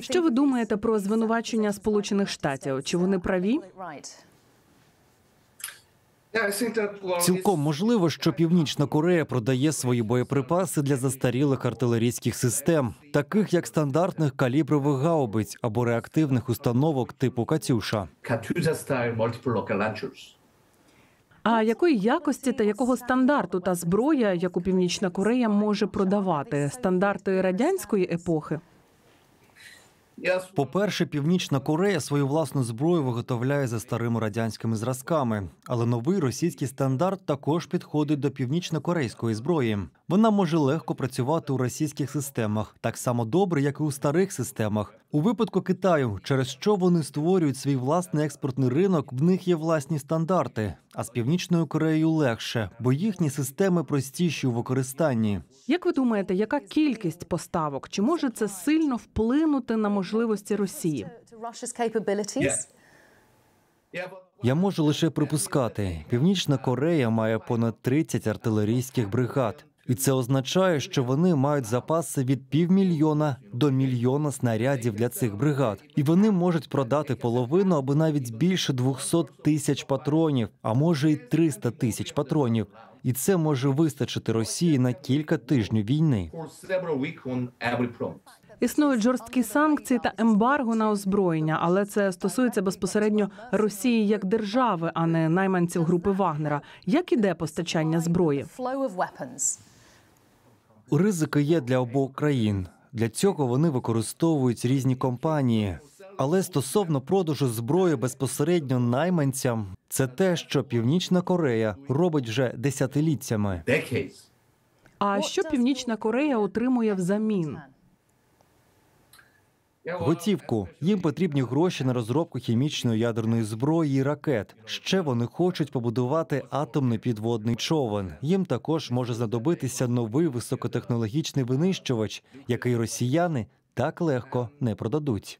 Що ви думаєте про звинувачення Сполучених Штатів? Чи вони праві? Цілком можливо, що Північна Корея продає свої боєприпаси для застарілих артилерійських систем, таких як стандартних калібрових гаубиць або реактивних установок типу Катюша. А якої якості та якого стандарту та зброя, яку Північна Корея може продавати? Стандарти радянської епохи? Yes, По-перше, Північна Корея свою власну зброю виготовляє за старими радянськими зразками, але новий російський стандарт також підходить до північно-корейської зброї. Вона може легко працювати у російських системах, так само добре, як і у старих системах. У випадку Китаю, через що вони створюють свій власний експортний ринок, в них є власні стандарти. А з північною Кореєю легше, бо їхні системи простіші у використанні. Як ви думаєте, яка кількість поставок? Чи може це сильно вплинути на можливості Росії? yeah, Я можу лише припускати, Північна Корея має понад 30 артилерійських бригад, і це означає, що вони мають запаси від півмільйона до мільйона снарядів для цих бригад, і вони можуть продати половину або навіть більше 200 тисяч патронів, а може й 300 тисяч патронів. І це може вистачити Росії на кілька тижнів війни. Існують жорсткі санкції та ембарго на озброєння, але це стосується безпосередньо Росії як держави, а не найманців групи Вагнера. Як іде постачання зброї? Ризики є для обох країн. Для цього вони використовують різні компанії. Але стосовно продажу зброї безпосередньо найманцям, це те, що Північна Корея робить вже десятиліттями. А що Північна Корея отримує взамін? Готівку їм потрібні гроші на розробку хімічної ядерної зброї і ракет. Ще вони хочуть побудувати атомний підводний човен. Їм також може знадобитися новий високотехнологічний винищувач, який росіяни так легко не продадуть.